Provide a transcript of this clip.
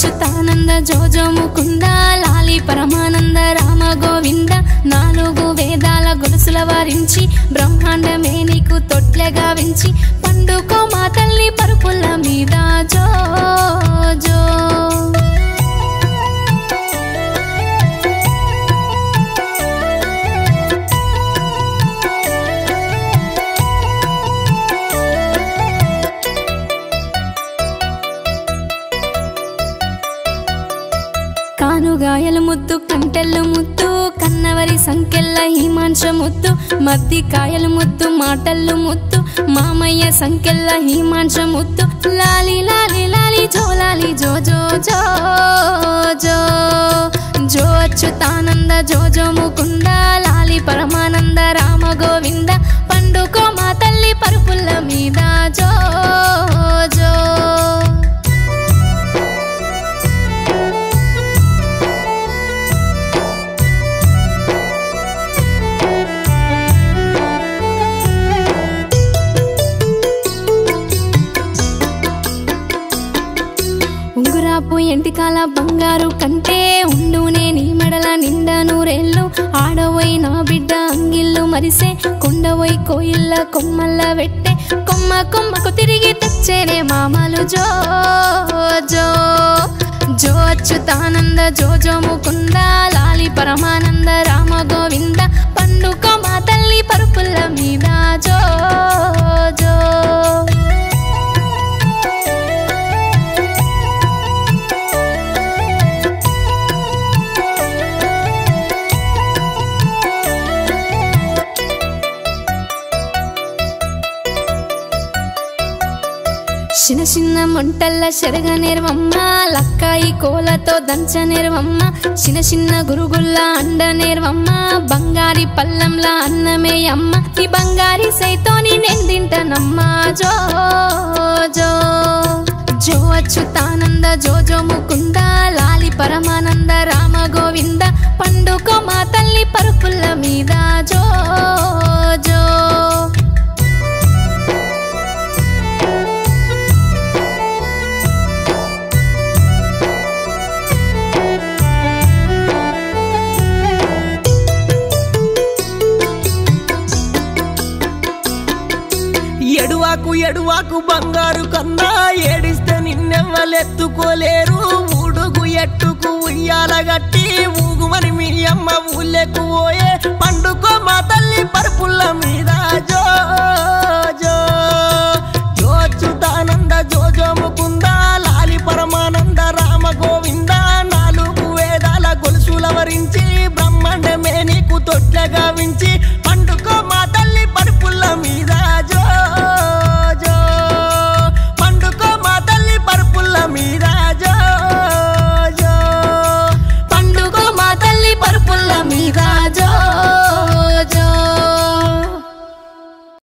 సచ్చిదానంద జోజో ముకుంద లాలి పరమానంద రామ గోవింద నాలుగు వేదాల గొలుసుల వారించి బ్రహ్మాండమే నీకు తొట్లెగా వించి పండుకో మా తల్లి పరుపుల మీద జో. కానుగాయల ముద్దు కంటెల్లు ముద్దు కన్నవరి సంకెళ్ళ హిమాంశ ముద్దు మద్ది కాయలు ముద్దు మాటల్లు ముద్దు మామయ్య సంకెళ్ళ హిమాంశ ముద్దు. లాలి లాలి లాలి జో లాలి జో జో జో జో. జో అచ్యుతానంద జో జో ముకుంద లాలి పరమానంద రామ గోవింద ఎంటికాల బంగారు కంటే ఉండునే నీ మెడల నిండా నూరేళ్ళు. ఆడవై నా బిడ్డ అంగిళ్ళు మరిసే కొండవై కోయిల్ల కొమ్మల్ల వెట్టే. కొమ్మ కొమ్మకు తిరిగి తెచ్చేనే మామలు జో జో. జో అచ్యుతానంద జో జో ముకుందా చిన్న చిన్న మంటల్ల శరగ నేర్వమ్మ లక్కాయి కోలతో దంచ నేర్వమ్మ చిన్న చిన్న గురుగుల్ల అండ నేర్వమ్మ బంగారి పల్లంల అన్నమే అమ్మ ఈ బంగారి సైతోని నేను తింటానమ్మా. జో జో జో అచ్యుతానంద జో జో ముకుంద లాలి పరమానంద రామ గోవింద పండుకో మా తల్లి పరుపుల్ల మీద. ఎడువాకు బంగారు కన్నా ఏడిస్తే నిన్నెవ్వలెత్తుకోలేరు. ఊడుగు ఎట్టుకు ఉయ్యాలగట్టి ఊగుమని మీ అమ్మ ఊళ్ళెకు పోయే. పండుకో మా తల్లి పరుపుల్ల మీద. జో జో జోచుతానంద జోజో ముకుంద. లాలి పరమానంద రామ గోవింద. నాలుగు వేదాల గొలుసులవరించి బ్రహ్మాండమే నీకు తొట్లగా వించి